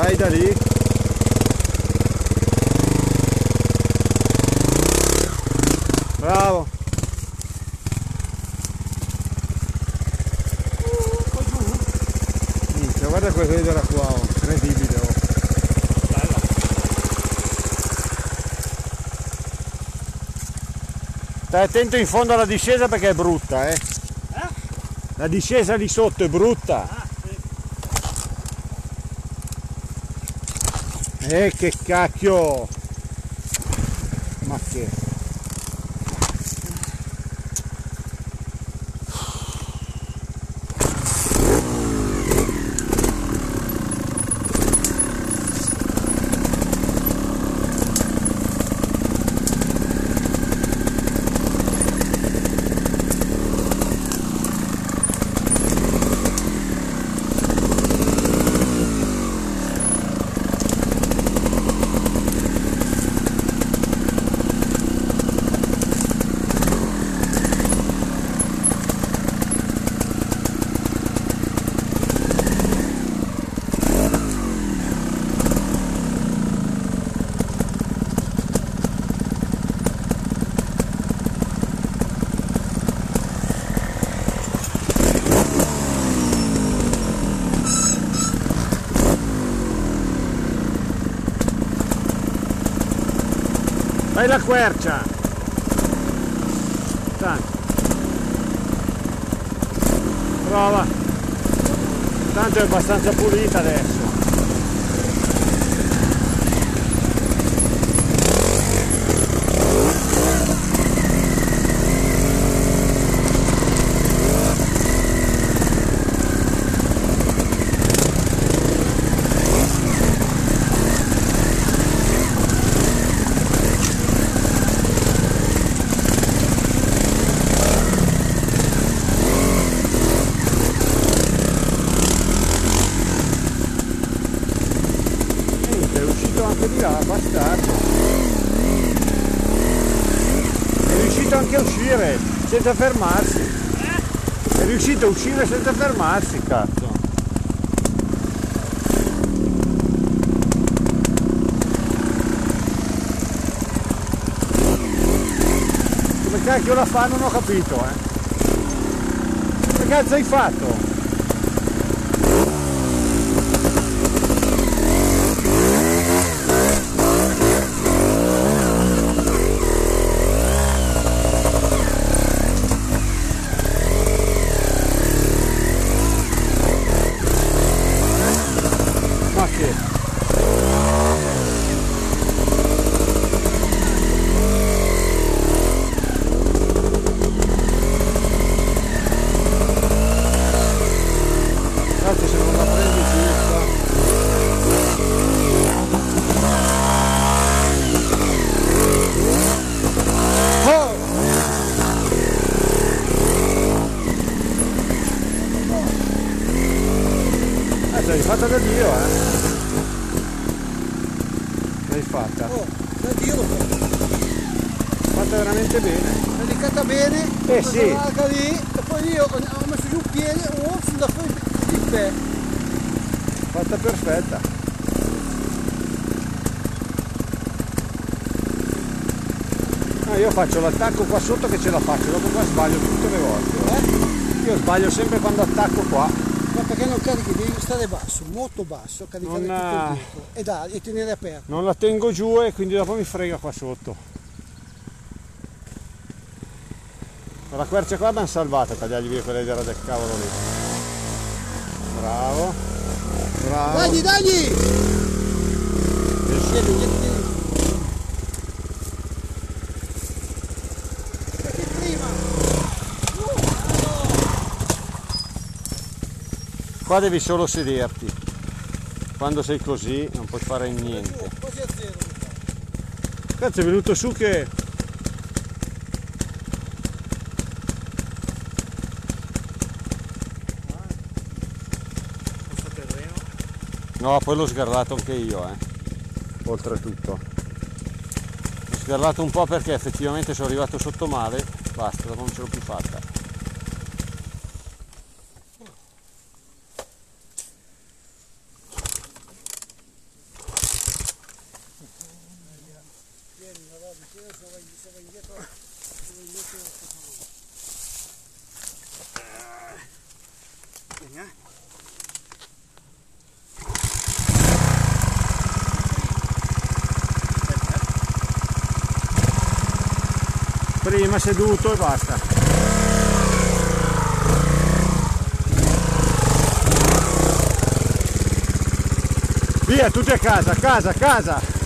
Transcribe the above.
Dai da lì. Bravo. Minchia, guarda cosa vedere qua, oh. incredibile. Oh. Stai attento in fondo alla discesa perché è brutta, eh. La discesa lì sotto è brutta. Eh che cacchio! Ma che? Fai la quercia! Tanto. Prova. Tanto è abbastanza pulita adesso. Niente, è uscito anche di là, bastardo. È riuscito anche a uscire senza fermarsi. È riuscito a uscire senza fermarsi, cazzo. Come cacchio la fa non ho capito, eh. Che cazzo hai fatto? Ma che? Cazzo se non la prendi giusta. Oh! Eh, te l'hai fatta da Dio, eh. L'hai fatta. Oh, da Dio l'ho fatto. Fatta veramente bene. Caricata bene, Eh, sì. lì, e poi lì ho, messo giù un piede, oh, sulla fuori il pè. Fatta perfetta. Ah, io faccio l'attacco qua sotto che ce la faccio, dopo qua sbaglio tutte le volte. Eh? Io sbaglio sempre quando attacco qua. Perché non carichi? Devi stare basso, molto basso, caricare Non, tutto eh, il dietro e, dai, e tenere aperto. Non la tengo giù e quindi dopo mi frega qua sotto. La quercia qua l'abbiamo salvata, tagliargli via quelle idea del cavolo lì. Bravo. Bravo. Dagli, dagli! Qua devi solo sederti. Quando sei così non puoi fare niente. Cazzo è venuto su che... No, poi l'ho sgarrato anche io, eh. Oltretutto. L'ho sgarrato un po' perché effettivamente sono arrivato sotto male, basta, dopo non ce l'ho più fatta. Va indietro, va indietro. Vieni, eh. Prima seduto e basta. Via, tutti a casa, a casa, a casa!